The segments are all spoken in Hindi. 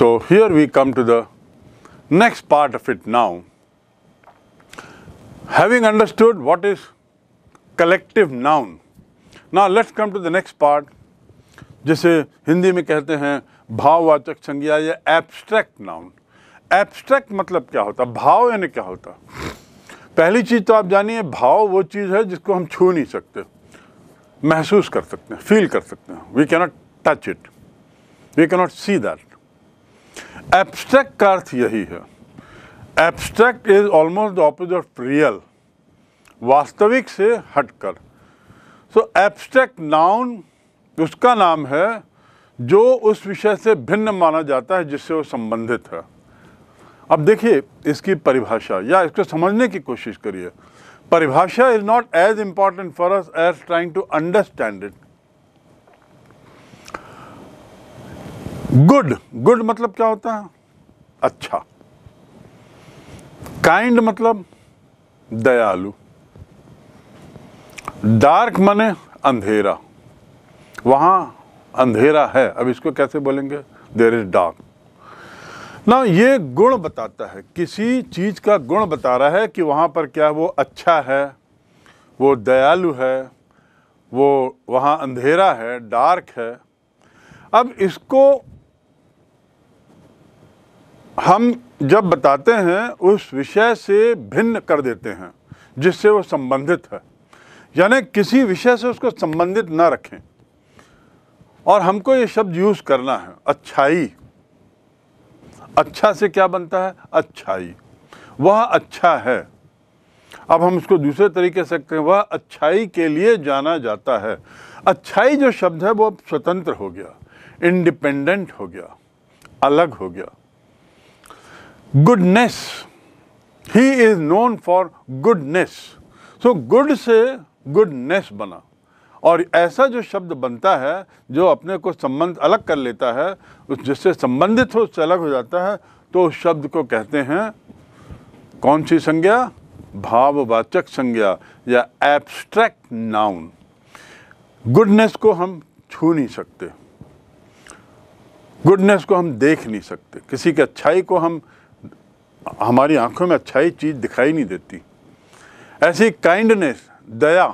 So here we come to the next part of it now. Having understood what is collective noun, now let's come to the next part. जिसे हिंदी में कहते हैं भाववाचक संज्ञा या एब्स्ट्रैक्ट नाउन एब्स्ट्रैक्ट मतलब क्या होता? भाव यानी क्या होता? पहली चीज़ तो आप जानिए भाव वो चीज़ है जिसको हम छू नहीं सकते। महसूस कर सकते हैं फील कर सकते हैं। We cannot touch it we cannot see that abstract का अर्थ यही है abstract is almost the opposite of real वास्तविक से हटकर सो एब्स्ट्रैक्ट नाउन उसका नाम है जो उस विषय से भिन्न माना जाता है जिससे वो संबंधित है अब देखिए इसकी परिभाषा या इसको समझने की कोशिश करिए परिभाषा is not as important for us as trying to understand it good. Good मतलब क्या होता है? अच्छा। काइंड मतलब दयालु। डार्क मने अंधेरा। वहाँ अंधेरा है। अब इसको कैसे बोलेंगे? देर इज़ डार्क ना ये गुण बताता है। किसी चीज़ का गुण बता रहा है कि वहाँ पर क्या वो अच्छा है, वो दयालु है, वो वहाँ अंधेरा है डार्क है। अब इसको हम जब बताते हैं, उस विषय से भिन्न कर देते हैं, जिससे वो संबंधित है। यानी किसी विषय से उसको संबंधित ना रखें। और हमको ये शब्द यूज़ करना है, अच्छाई। अच्छा से क्या बनता है? अच्छाई। वह अच्छा है। अब हम इसको दूसरे तरीके से कहते हैं, वह अच्छाई के लिए जाना जाता है। अच्छाई जो शब्द है, वो स्वतंत्र हो गया इंडिपेंडेंट हो गया, अलग हो गया। Goodness he is known for goodness so good से गुडनेस बना। और ऐसा जो शब्द बनता है, जो अपने को संबंध अलग कर लेता है, उस जिससे संबंधित हो, उससे अलग हो जाता है तो उस शब्द को कहते हैं, कौन सी संज्ञा? भाववाचक संज्ञा या एब्स्ट्रैक्ट नाउन गुडनेस को हम छू नहीं सकते। गुडनेस को हम देख नहीं सकते। किसी की अच्छाई को हम हमारी आँखों में अच्छाई चीज़ दिखाई नहीं देती। ऐसी काइंडनेस दया,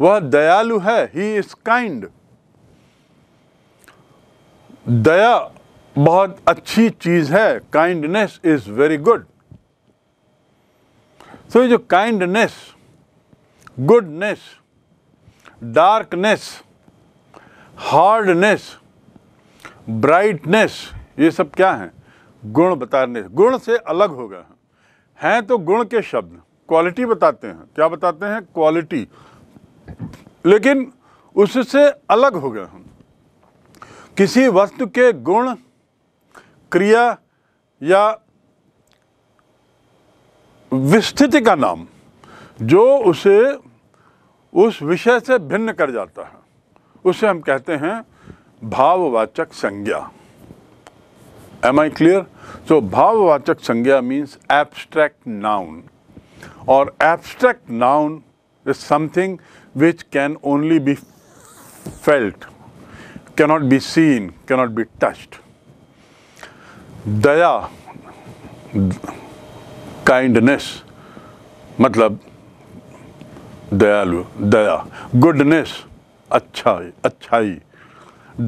वह दयालु है ही इज़ काइंड दया बहुत अच्छी चीज़ है kindness is very good so ये जो kindness goodness darkness hardness brightness ये सब क्या है? गुण बताने गुण से अलग हो गए हैं। हैं तो गुण के शब्द क्वालिटी बताते हैं। क्या बताते हैं? क्वालिटी लेकिन उससे अलग हो गए हैं किसी वस्तु के गुण, क्रिया या विस्थिति का नाम, जो उसे उस विषय से भिन्न कर जाता है, उसे हम कहते हैं भाववाचक संज्ञा। एम आई क्लियर सो भाववाचक संज्ञा मीन्स एब्स्ट्रैक्ट नाउन और abstract noun is something which can only be felt, cannot be seen, cannot be touched. दया काइंडनेस मतलब दयालु दया गुडनेस अच्छाई अच्छाई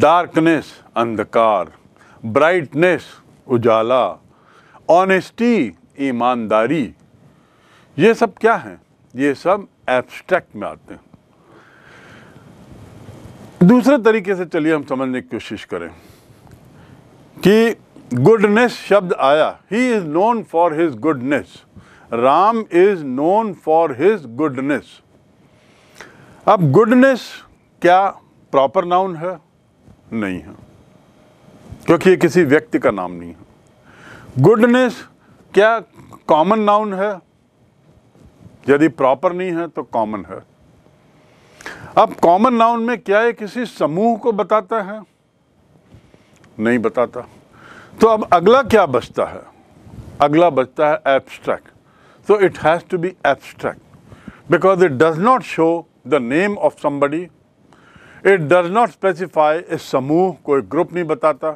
डार्कनेस अंधकार ब्राइटनेस उजाला ऑनेस्टी ईमानदारी, ये सब क्या हैं? ये सब एब्स्ट्रैक्ट में आते हैं। दूसरे तरीके से चलिए हम समझने की कोशिश करें कि गुडनेस शब्द आया। He is known for his goodness Ram is known for his goodness अब गुडनेस क्या प्रॉपर नाउन है? नहीं है। क्योंकि ये किसी व्यक्ति का नाम नहीं है। गुडनेस क्या कॉमन नाउन है? यदि प्रॉपर नहीं है तो कॉमन है। अब कॉमन नाउन में क्या है किसी समूह को बताता है? नहीं बताता। तो अब अगला क्या बचता है? अगला बचता है abstract so it has to be abstract, because it does not show the name of somebody. It does not specify a समूह, कोई ग्रुप नहीं बताता।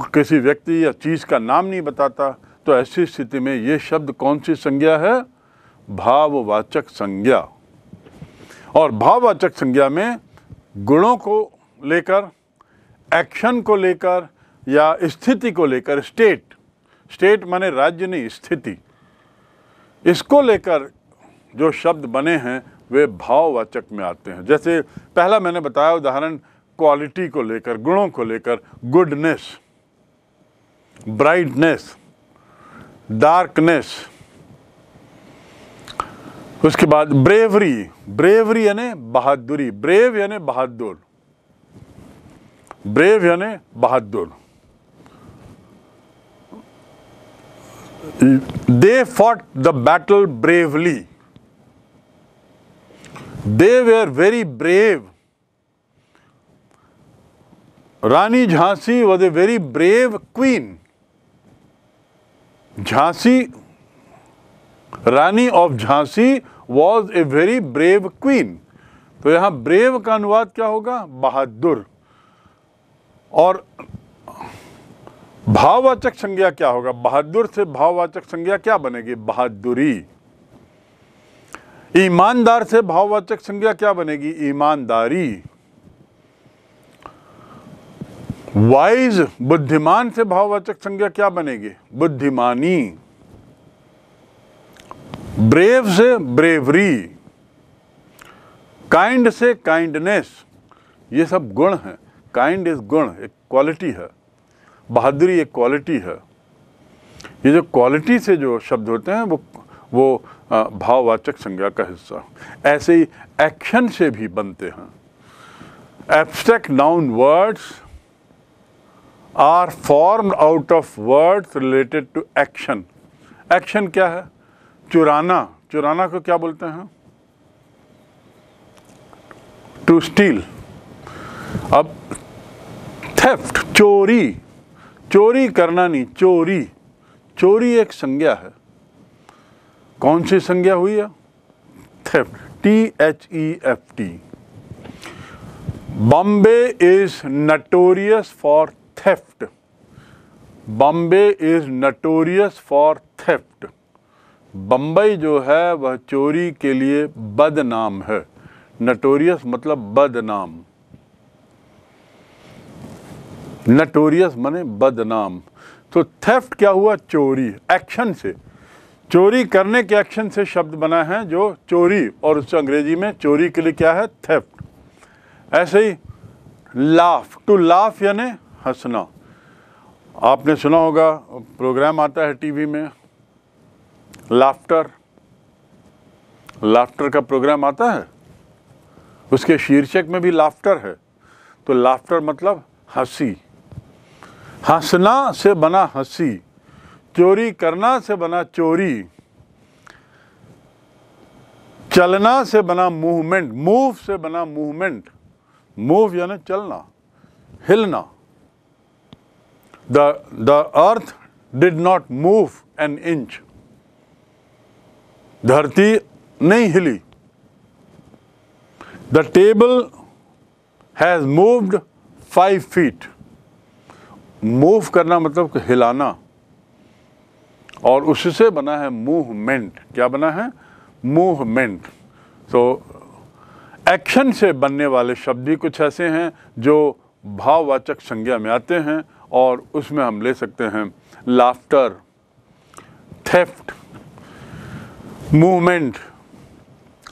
किसी व्यक्ति या चीज़ का नाम नहीं बताता तो ऐसी स्थिति में ये शब्द कौन सी संज्ञा है? भाववाचक संज्ञा। और भाववाचक संज्ञा में गुणों को लेकर, एक्शन को लेकर या स्थिति को लेकर, स्टेट। स्टेट माने राज्य, नहीं, स्थिति। इसको लेकर जो शब्द बने हैं, वे भाववाचक में आते हैं। जैसे पहला मैंने बताया उदाहरण क्वालिटी को लेकर, गुणों को लेकर गुडनेस ब्राइटनेस, डार्कनेस, उसके बाद ब्रेवरी ब्रेवरी यानी बहादुरी, ब्रेव यानी बहादुर, ब्रेव यानी बहादुर। They fought the battle bravely they were very brave Rani Jhansi was a very brave queen Jhansi, Rani of Jhansi was a very brave queen. तो यहाँ ब्रेव का अनुवाद क्या होगा? बहादुर। और भाववाचक संज्ञा क्या होगा? बहादुर से भाववाचक संज्ञा क्या बनेगी? बहादुरी। ईमानदार से भाववाचक संज्ञा क्या बनेगी? ईमानदारी। वाइज बुद्धिमान से भाववाचक संज्ञा क्या बनेगी? बुद्धिमानी। ब्रेव से ब्रेवरी काइंड से काइंडनेस ये सब गुण हैं। काइंड इज़ गुण, एक क्वालिटी है। बहादुरी एक क्वालिटी है। ये जो क्वालिटी से जो शब्द होते हैं, वो वो भाववाचक संज्ञा का हिस्सा। ऐसे ही एक्शन से भी बनते हैं। Abstract noun words are form out of words related to action action क्या है? चुराना. चुराना को क्या बोलते हैं? टू स्टील अब थेफ्ट चोरी. चोरी करना नहीं, चोरी. चोरी एक संज्ञा है. कौन सी संज्ञा हुई है? Theft T H E F T Bombay is notorious for theft Bombay is notorious for theft Bambai जो है, वह चोरी के लिए बदनाम है। नटोरियस मतलब बदनाम। नटोरियस मने बदनाम। तो थेफ्ट क्या हुआ? चोरी। एक्शन से। चोरी करने के एक्शन से शब्द बना है जो चोरी, और उससे अंग्रेज़ी में चोरी के लिए क्या है? थेफ्ट ऐसे ही लाफ टू लाफ यानी हंसना आपने सुना होगा, प्रोग्राम आता है टीवी में, लाफ्टर। लाफ्टर का प्रोग्राम आता है, उसके शीर्षक में भी लाफ्टर है। तो लाफ्टर मतलब हँसी। हंसना से बना हँसी, चोरी करना से बना चोरी, चलना से बना मूवमेंट, मूव से बना मूवमेंट। मूव यानी चलना, हिलना। The the earth did not move an inch धरती नहीं हिली। The table has moved five feet move करना मतलब कि हिलाना। और उससे बना है मूवमेंट क्या बना है? मूवमेंट तो एक्शन से बनने वाले शब्द ही कुछ ऐसे हैं जो भाववाचक संज्ञा में आते हैं। और उसमें हम ले सकते हैं लाफ्टर थेफ्ट मूवमेंट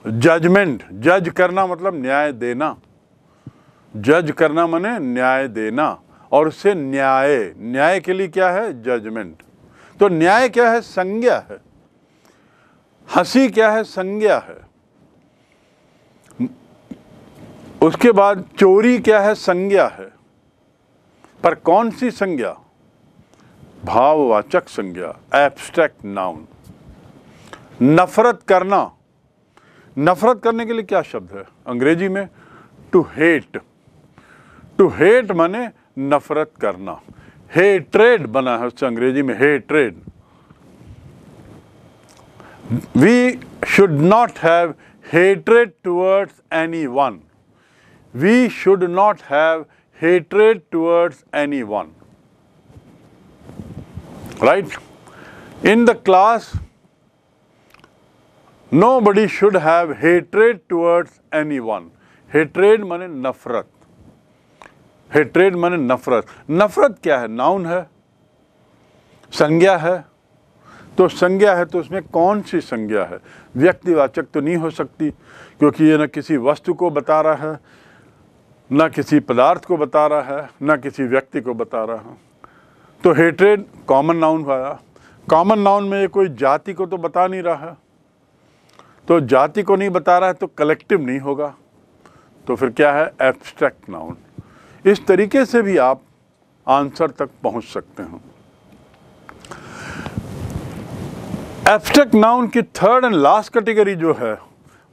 जजमेंट जज करना मतलब न्याय देना। जज करना माने न्याय देना। और उससे न्याय। न्याय के लिए क्या है? जजमेंट तो न्याय क्या है? संज्ञा है। हँसी क्या है? संज्ञा है। उसके बाद चोरी क्या है? संज्ञा है। पर कौन सी संज्ञा? भाववाचक संज्ञा एब्स्ट्रैक्ट नाउन नफरत करना। नफरत करने के लिए क्या शब्द है? अंग्रेज़ी में टू हेट टू हेट माने नफरत करना। हे ट्रेड बना है उससे अंग्रेज़ी में hatred we should not have hatred towards any one we should towards any one right? In the class, nobody should have hatred towards anyone. Hatred माने नफरत। Hatred माने नफरत। नफरत क्या है? नाउन है। संज्ञा है। तो संज्ञा है तो उसमें कौन सी संज्ञा है? व्यक्तिवाचक तो नहीं हो सकती, क्योंकि ये न किसी वस्तु को बता रहा है न किसी पदार्थ को बता रहा है, न किसी व्यक्ति को बता रहा है। तो हेट्रेड कॉमन नाउन आया कॉमन नाउन में ये कोई जाति को तो बता नहीं रहा है। तो जाति को नहीं बता रहा है तो कलेक्टिव नहीं होगा। तो फिर क्या है? एब्स्ट्रैक्ट नाउन इस तरीके से भी आप आंसर तक पहुँच सकते हैं। एब्स्ट्रैक्ट नाउन की थर्ड एंड लास्ट कैटेगरी जो है,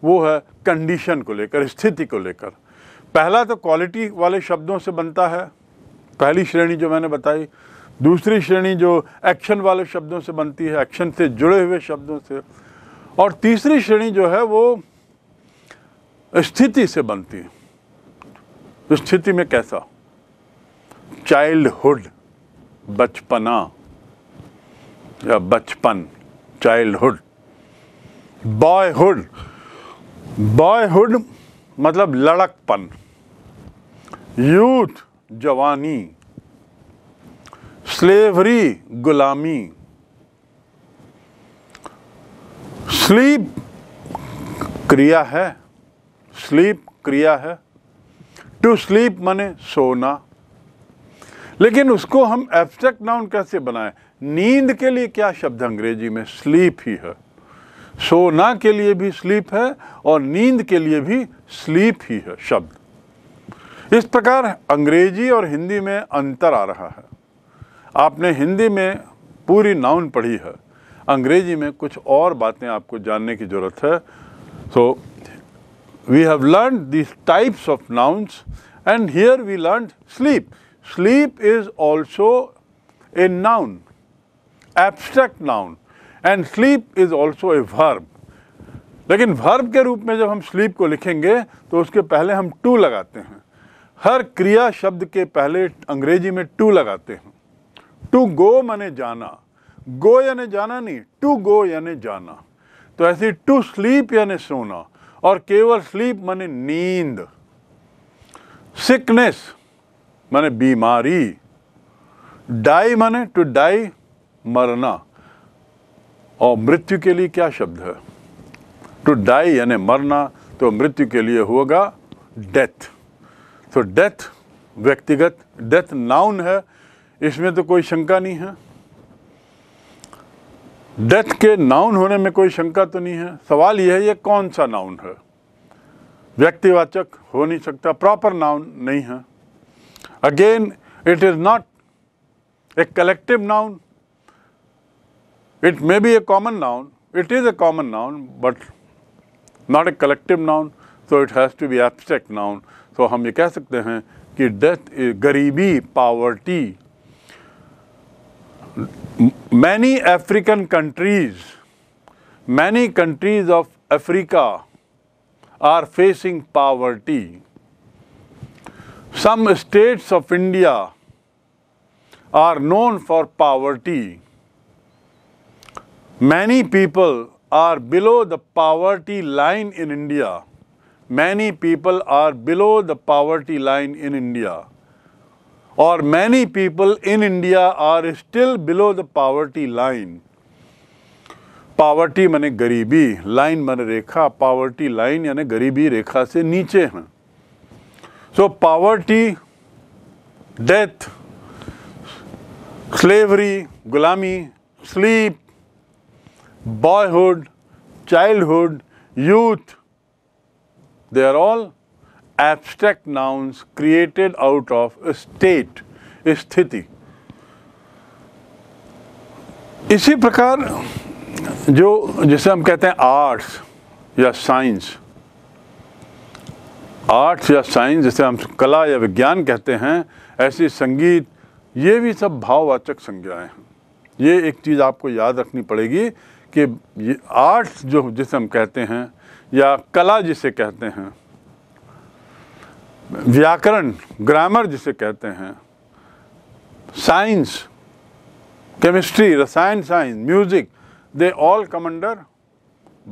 वो है कंडीशन को लेकर, स्थिति को लेकर। पहला तो क्वालिटी वाले शब्दों से बनता है। पहली श्रेणी जो मैंने बताई, दूसरी श्रेणी जो एक्शन वाले शब्दों से बनती है एक्शन से जुड़े हुए शब्दों से, और तीसरी श्रेणी जो है वो स्थिति से बनती है। स्थिति में कैसा? चाइल्डहुड बचपना, या बचपन चाइल्डहुड बॉयहुड बॉयहुड मतलब लड़कपन। यूथ, जवानी, स्लेवरी, गुलामी, स्लीप क्रिया है, स्लीप क्रिया है। टू स्लीप माने सोना। लेकिन उसको हम एब्स्ट्रैक्ट नाउन कैसे बनाएँ? नींद के लिए क्या शब्द अंग्रेज़ी में? स्लीप ही है। सोना के लिए भी स्लीप है और नींद के लिए भी स्लीप ही है शब्द। इस प्रकार अंग्रेज़ी और हिंदी में अंतर आ रहा है। आपने हिंदी में पूरी नाउन पढ़ी है। अंग्रेज़ी में कुछ और बातें आपको जानने की ज़रूरत है। So we have learn this types of nouns and here we learn sleep sleep is also a noun abstract noun and sleep is also a verb लेकिन वर्ब के रूप में जब हम स्लीप को लिखेंगे तो उसके पहले हम टू लगाते हैं। हर क्रिया शब्द के पहले अंग्रेज़ी में टू लगाते हैं। टू गो माने जाना, गो यानी जाना नहीं, टू गो यानी जाना। तो ऐसे टू स्लीप यानी सोना, और केवल स्लीप माने नींद। सिकनेस माने बीमारी। डाई माने टू डाई मरना। और मृत्यु के लिए क्या शब्द है? टू डाई यानी मरना तो मृत्यु के लिए होगा डेथ तो डेथ व्यक्तिगत डेथ नाउन है, इसमें तो कोई शंका नहीं है। डेथ के नाउन होने में कोई शंका तो नहीं है। सवाल यह है, ये कौन सा नाउन है? व्यक्तिवाचक हो नहीं सकता प्रॉपर नाउन नहीं है। Again it is not a collective noun it may be a common noun it is a common noun but not a collective noun so it has to be abstract noun तो हम ये कह सकते हैं कि डेथ गरीबी poverty many African countries many countries of Africa are facing poverty some states of India are known for poverty many people are below the poverty line in India Many people are below the poverty line in India. or many people in India are still below the poverty line. Poverty माने गरीबी लाइन माने रेखा पावर्टी लाइन यानी गरीबी रेखा से नीचे हैं सो पावर्टी डेथ स्लेवरी गुलामी sleep boyhood childhood youth they are all abstract nouns created out of a state, स्थिति इसी प्रकार जो जिसे हम कहते हैं आर्ट्स या साइंस आर्ट्स या साइंस जिसे हम कला या विज्ञान कहते हैं ऐसी संगीत ये भी सब भाववाचक संज्ञाएँ हैं। ये एक चीज़ आपको याद रखनी पड़ेगी कि ये आर्ट्स जो जिसे हम कहते हैं या कला जिसे कहते हैं, व्याकरण, ग्रामर जिसे कहते हैं, साइंस, केमिस्ट्री, रसायन science, music, they all come under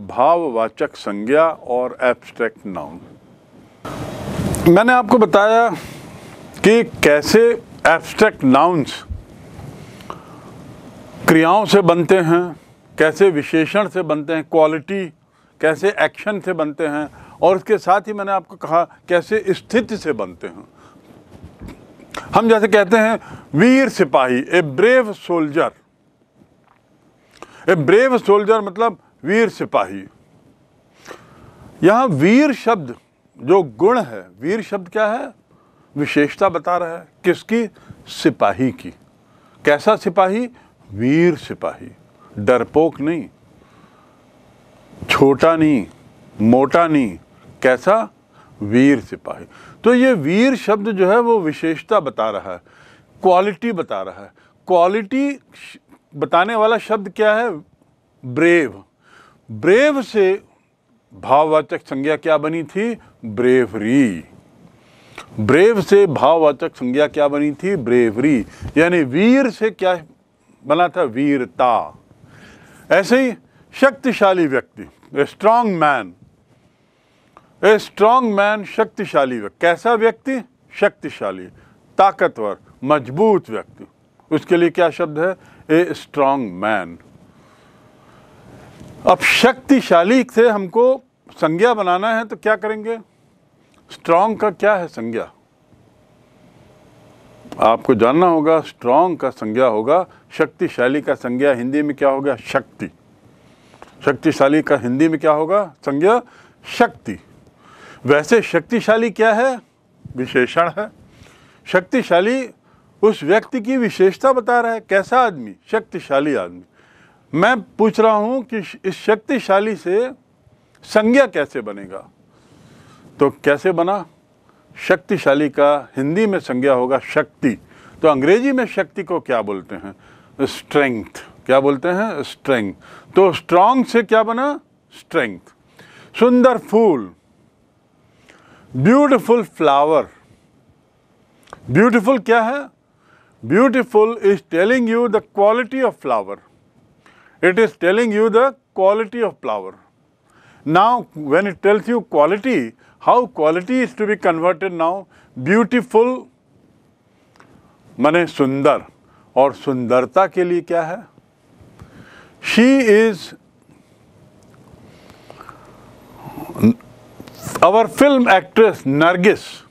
भाववाचक संज्ञा और एब्स्ट्रैक्ट नाउन। मैंने आपको बताया कि कैसे एब्स्ट्रैक्ट नाउन्स क्रियाओं से बनते हैं, कैसे विशेषण से बनते हैं, क्वालिटी कैसे एक्शन से बनते हैं और उसके साथ ही मैंने आपको कहा कैसे स्थिति से बनते हैं। हम जैसे कहते हैं, वीर सिपाही a brave soldier a brave soldier मतलब वीर सिपाही। यहाँ वीर शब्द जो गुण है, वीर शब्द क्या है? विशेषता बता रहा है, किसकी? सिपाही की। कैसा सिपाही? वीर सिपाही। डरपोक नहीं छोटा नहीं, मोटा नहीं, कैसा? वीर सिपाही। तो ये वीर शब्द जो है वो विशेषता बता रहा है क्वालिटी बता रहा है। क्वालिटी बताने वाला शब्द क्या है? ब्रेव ब्रेव से भाववाचक संज्ञा क्या बनी थी? ब्रेवरी ब्रेव से भाववाचक संज्ञा क्या बनी थी? ब्रेवरी यानी वीर से क्या बना था? वीरता। ऐसे ही शक्तिशाली व्यक्ति a strong man a strong man शक्तिशाली व्यक्ति। कैसा व्यक्ति? शक्तिशाली, ताकतवर, मज़बूत व्यक्ति। उसके लिए क्या शब्द है? ए स्ट्रांग मैन अब शक्तिशाली से हमको संज्ञा बनाना है तो क्या करेंगे? स्ट्रांग का क्या है संज्ञा? आपको जानना होगा स्ट्रांग का संज्ञा होगा, शक्तिशाली का संज्ञा, हिंदी में क्या होगा शक्ति। शक्तिशाली का हिंदी में क्या होगा? संज्ञा शक्ति। वैसे शक्तिशाली क्या है? विशेषण है। शक्तिशाली उस व्यक्ति की विशेषता बता रहा है। कैसा आदमी? शक्तिशाली आदमी। मैं पूछ रहा हूँ कि इस शक्तिशाली से संज्ञा कैसे बनेगा? तो कैसे बना? शक्तिशाली का हिंदी में संज्ञा होगा शक्ति। तो अंग्रेज़ी में शक्ति को क्या बोलते हैं? स्ट्रेंथ। क्या बोलते हैं? स्ट्रेंथ तो स्ट्रांग से क्या बना? स्ट्रेंथ सुंदर फूल. ब्यूटिफुल फ्लावर ब्यूटिफुल क्या है? Beautiful is telling you the quality of flower it is telling you the quality of flower now when it tells you quality how quality is to be converted now beautiful मने सुंदर. और सुंदरता के लिए क्या है? She is our film actress Nargis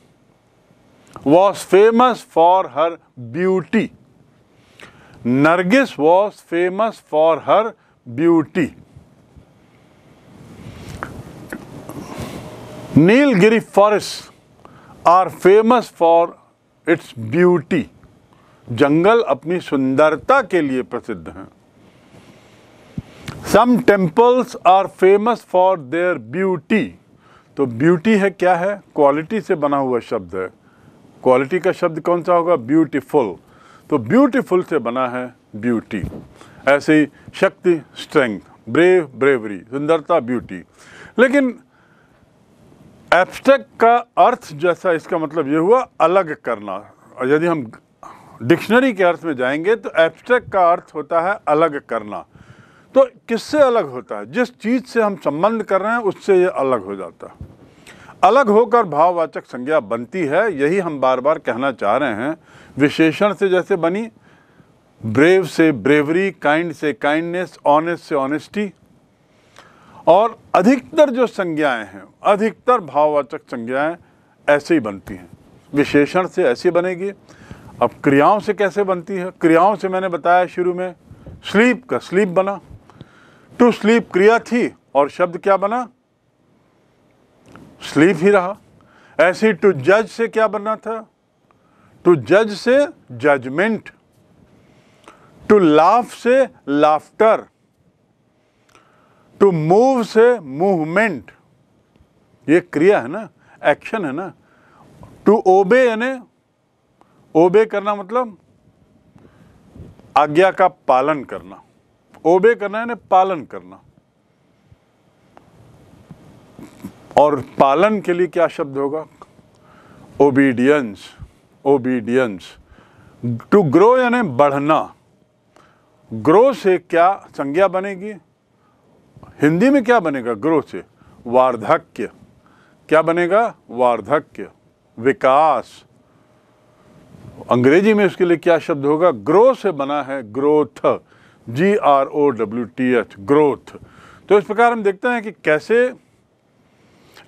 was famous for her beauty. Nargis was famous for her beauty. Nilgiri forests are famous for its beauty. जंगल अपनी सुंदरता के लिए प्रसिद्ध हैं some temples are famous for their beauty तो ब्यूटी है क्या है? क्वालिटी से बना हुआ शब्द है। क्वालिटी का शब्द कौन सा होगा? ब्यूटीफुल तो ब्यूटीफुल से बना है ब्यूटी ऐसे ही शक्ति स्ट्रेंथ ब्रेव ब्रेवरी सुंदरता ब्यूटी लेकिन एब्स्ट्रैक्ट का अर्थ जैसा इसका मतलब ये हुआ, अलग करना। यदि हम डिक्शनरी के अर्थ में जाएँगे तो एब्स्ट्रैक्ट का अर्थ होता है अलग करना। तो किससे अलग होता है? जिस चीज़ से हम संबंध कर रहे हैं, उससे ये अलग हो जाता है। अलग होकर भाववाचक संज्ञा बनती है, यही हम बार बार कहना चाह रहे हैं। विशेषण से जैसे बनी ब्रेव से ब्रेवरी काइंड से काइंडनेस ऑनेस्ट से ऑनेस्टी और अधिकतर जो संज्ञाएँ हैं, अधिकतर भाववाचक संज्ञाएँ ऐसे ही बनती हैं। विशेषण से ऐसी बनेगी। अब क्रियाओं से कैसे बनती है? क्रियाओं से मैंने बताया शुरू में स्लीप का स्लीप बना। टू स्लीप क्रिया थी और शब्द क्या बना स्लीप ही रहा ऐसे टू जज से क्या बनना था टू जज से जजमेंट टू लाफ से लाफ्टर टू मूव से मूवमेंट ये क्रिया है ना एक्शन है ना टू ओबे यानी ओबे करना मतलब आज्ञा का पालन करना ओबे करना यानी पालन करना। और पालन के लिए क्या शब्द होगा? ओबीडियंस ओबीडियंस टू ग्रो यानी बढ़ना। ग्रो से क्या संज्ञा बनेगी? हिंदी में क्या बनेगा ग्रो से? वार्धक्य। क्या बनेगा? वार्धक्य। विकास। अंग्रेज़ी में इसके लिए क्या शब्द होगा? ग्रो से बना है growth G R O W T H growth तो इस प्रकार हम देखते हैं कि कैसे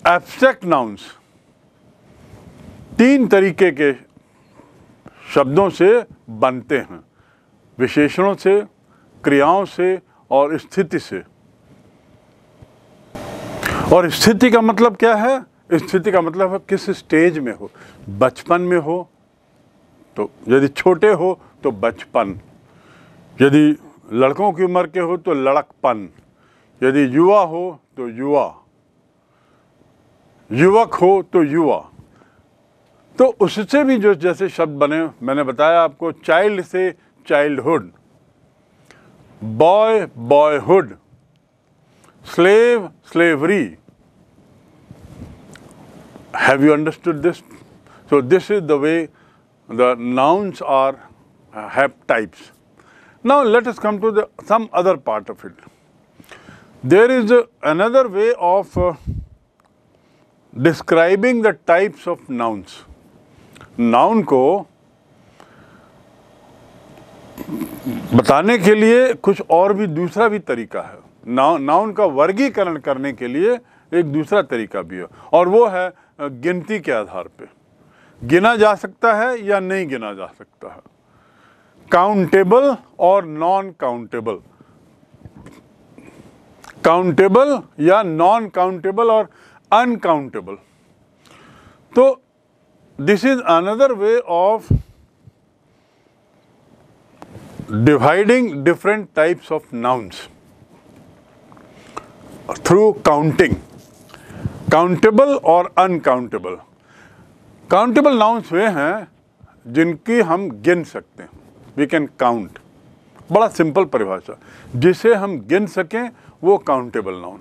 एब्स्ट्रैक्ट नाउंस तीन तरीके के शब्दों से बनते हैं। विशेषणों से, क्रियाओं से और स्थिति से। और स्थिति का मतलब क्या है? स्थिति का मतलब है किस स्टेज में हो? बचपन में हो तो यदि छोटे हो तो बचपन। यदि लड़कों की उम्र के हो तो लड़कपन। यदि युवा हो तो युवा। युवक हो तो युवा। तो उससे भी जो जैसे शब्द बने, मैंने बताया आपको चाइल्ड से childhood boy boyhood slave slavery have you understood this so this is the way the nouns are have types. Now let us come to the some other part of it. There is uh, another way of uh, describing the types of nouns. Noun को बताने के लिए कुछ और भी दूसरा भी तरीका है नाउन का वर्गीकरण करने के लिए एक दूसरा तरीका भी है और वो है गिनती के आधार पे गिना जा सकता है या नहीं गिना जा सकता है काउंटेबल और नॉन काउंटेबल काउंटेबल या नॉन काउंटेबल और अनकाउंटेबल तो this is another way of dividing different types of nouns through counting countable और अनकाउंटेबल काउंटेबल नाउन्स वे हैं जिनकी हम गिन सकते हैं। वी कैन काउंट बड़ा सिंपल परिभाषा। जिसे हम गिन सकें, वो काउंटेबल नाउन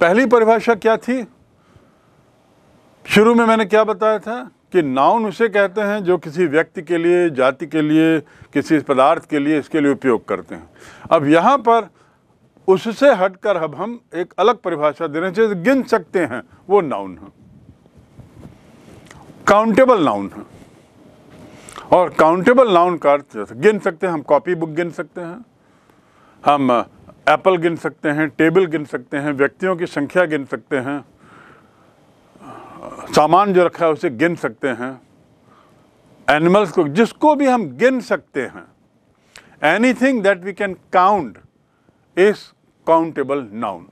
पहली परिभाषा क्या थी? शुरू में मैंने क्या बताया था कि नाउन उसे कहते हैं जो किसी व्यक्ति के लिए, जाति के लिए, किसी पदार्थ के लिए इसके लिए उपयोग करते हैं। अब यहाँ पर उससे हटकर अब हम एक अलग परिभाषा देना चाहिए गिन सकते हैं। वो नाउन है। काउंटेबल नाउन है। और काउंटेबल नाउन का अर्थ जैसे गिन सकते हैं, हम कॉपी बुक गिन सकते हैं, हम एप्पल गिन सकते हैं टेबल गिन सकते हैं, व्यक्तियों की संख्या गिन सकते हैं सामान जो रखा है उसे गिन सकते हैं एनिमल्स को, जिसको भी हम गिन सकते हैं anything that we can count is countable noun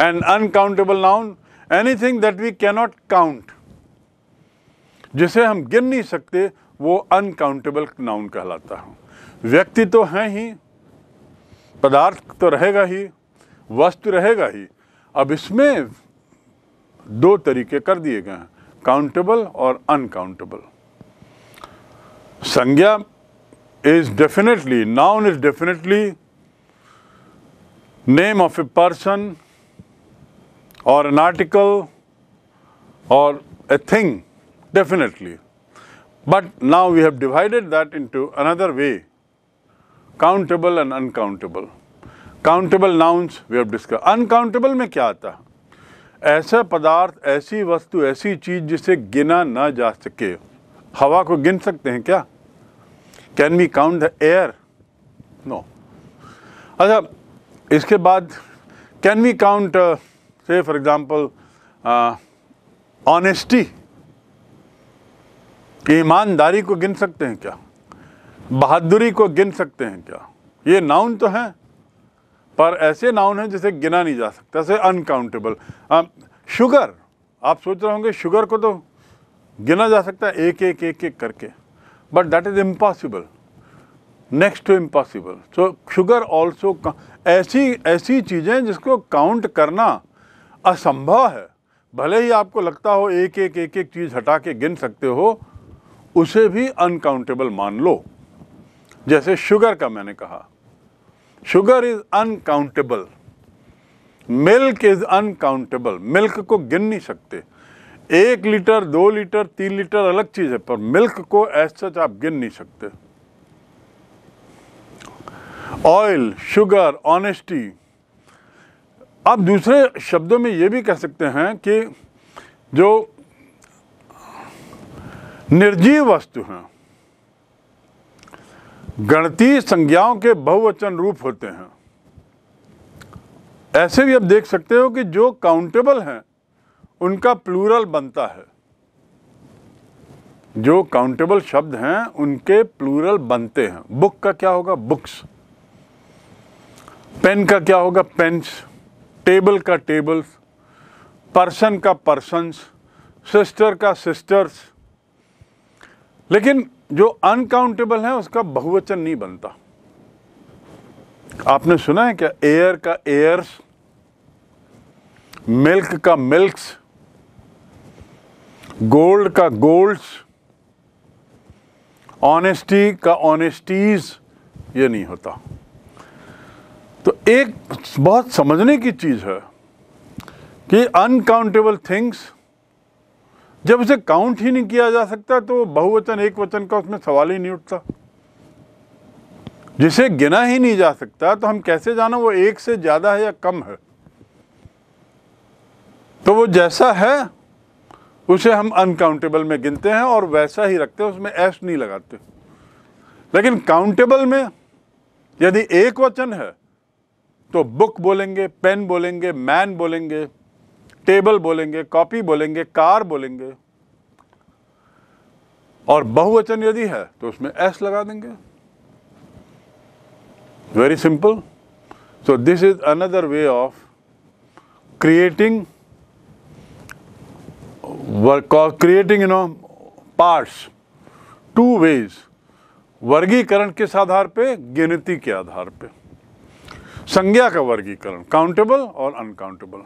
and uncountable noun anything that we cannot count जिसे हम गिन नहीं सकते, वो अनकाउंटेबल नाउन कहलाता है। व्यक्ति तो हैं ही, पदार्थ तो रहेगा ही, वस्तु रहेगा ही। अब इसमें दो तरीके कर दिए गए हैं काउंटेबल और अनकाउंटेबल संज्ञा is definitely noun is definitely name of a person और एन आर्टिकल और a thing Definitely. But now we have divided that into another way, countable and uncountable. Countable nouns we have discussed. Uncountable में क्या आता है ऐसा पदार्थ ऐसी वस्तु ऐसी चीज़ जिसे गिना ना जा सके हवा को गिन सकते हैं क्या can we count the air no अच्छा इसके बाद can we count say for example honesty ईमानदारी को गिन सकते हैं क्या? बहादुरी को गिन सकते हैं क्या? ये नाउन तो हैं, पर ऐसे नाउन हैं जिसे गिना नहीं जा सकता जैसे अनकाउंटेबल शुगर आप सोच रहे होंगे शुगर को तो गिना जा सकता है, एक एक एक एक करके। But that is impossible next to impossible so sugar also ऐसी ऐसी चीज़ें जिसको काउंट करना असंभव है। भले ही आपको लगता हो एक एक एक एक चीज़ हटा के गिन सकते हो उसे भी अनकाउंटेबल मान लो। जैसे शुगर का मैंने कहा। Sugar is uncountable milk is uncountable milk को गिन नहीं सकते। एक लीटर दो लीटर तीन लीटर अलग चीज़ है, पर मिल्क को एज सच आप गिन नहीं सकते। ऑयल शुगर ऑनेस्टी आप दूसरे शब्दों में ये भी कह सकते हैं कि जो निर्जीव वस्तु हैं। गणतीय संज्ञाओं के बहुवचन रूप होते हैं। ऐसे भी आप देख सकते हो कि जो काउंटेबल हैं, उनका प्लूरल बनता है। जो काउंटेबल शब्द हैं, उनके प्लूरल बनते हैं। बुक का क्या होगा? बुक्स पेन का क्या होगा? पेन्स टेबल का टेबल्स पर्सन का पर्सन्स सिस्टर का सिस्टर्स लेकिन जो अनकाउंटेबल है, उसका बहुवचन नहीं बनता। आपने सुना है क्या? एयर का एयर्स मिल्क का मिल्क्स गोल्ड का गोल्ड्स ऑनेस्टी का ऑनेस्टीज ये नहीं होता। तो एक बहुत समझने की चीज़ है कि अनकाउंटेबल थिंग्स जब उसे काउंट ही नहीं किया जा सकता तो बहुवचन, एक वचन का उसमें सवाल ही नहीं उठता। जिसे गिना ही नहीं जा सकता तो हम कैसे जाना? वो एक से ज़्यादा है या कम है? तो वो जैसा है, उसे हम अनकाउंटेबल में गिनते हैं और वैसा ही रखते हैं, उसमें एस नहीं लगाते। लेकिन काउंटेबल में यदि एक वचन है तो बुक बोलेंगे पेन बोलेंगे मैन बोलेंगे टेबल बोलेंगे, कॉपी बोलेंगे, कार बोलेंगे। और बहुवचन यदि है तो उसमें एस लगा देंगे। Very simple so this is another way of creating work creating you know parts two ways वर्गीकरण किस आधार पे? गिनती के आधार पे। संज्ञा का वर्गीकरण काउंटेबल और अनकाउंटेबल